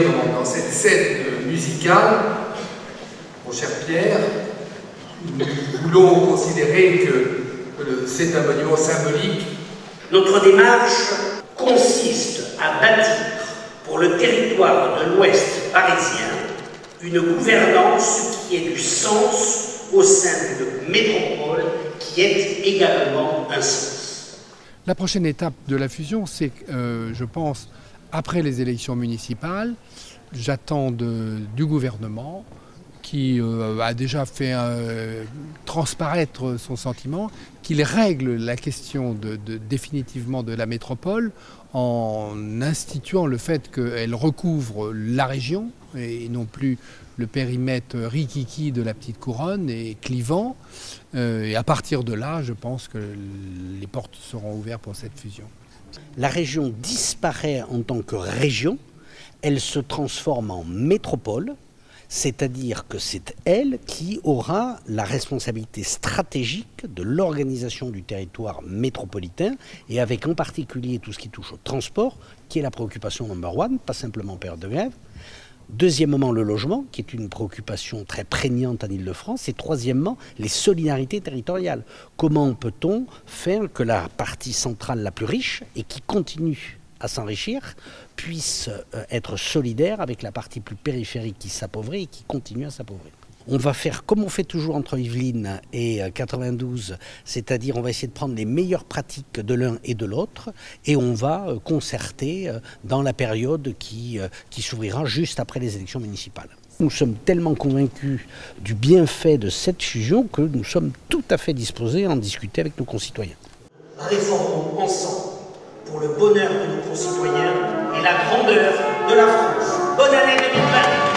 dans, cette scène musicale, mon cher Pierre, nous voulons considérer que c'est un monument symbolique. Notre démarche consiste à bâtir pour le territoire de l'Ouest parisien une gouvernance qui ait du sens au sein d'une métropole qui est également un sens. La prochaine étape de la fusion, c'est, euh, je pense, après les élections municipales, j'attends du gouvernement qui euh, a déjà fait euh, transparaître son sentiment, qu'il règle la question définitivement de la métropole en instituant le fait qu'elle recouvre la région et non plus le périmètre rikiki de la petite couronne et clivant. Euh, et à partir de là, je pense que les portes seront ouvertes pour cette fusion. La région disparaît en tant que région, elle se transforme en métropole, c'est-à-dire que c'est elle qui aura la responsabilité stratégique de l'organisation du territoire métropolitain et avec en particulier tout ce qui touche au transport, qui est la préoccupation number one, pas simplement période de grève. Deuxièmement, le logement, qui est une préoccupation très prégnante en Ile-de-France. Et troisièmement, les solidarités territoriales. Comment peut-on faire que la partie centrale la plus riche et qui continue à s'enrichir puisse euh, être solidaire avec la partie plus périphérique qui s'appauvrit et qui continue à s'appauvrir. On va faire comme on fait toujours entre Yvelines et 92, euh, c'est-à-dire on va essayer de prendre les meilleures pratiques de l'un et de l'autre et on va euh, concerter dans la période qui, qui s'ouvrira juste après les élections municipales. Nous sommes tellement convaincus du bienfait de cette fusion que nous sommes tout à fait disposés à en discuter avec nos concitoyens. Réformons ensemble pour le bonheur de nos concitoyens et la grandeur de la France. Bonne année 2020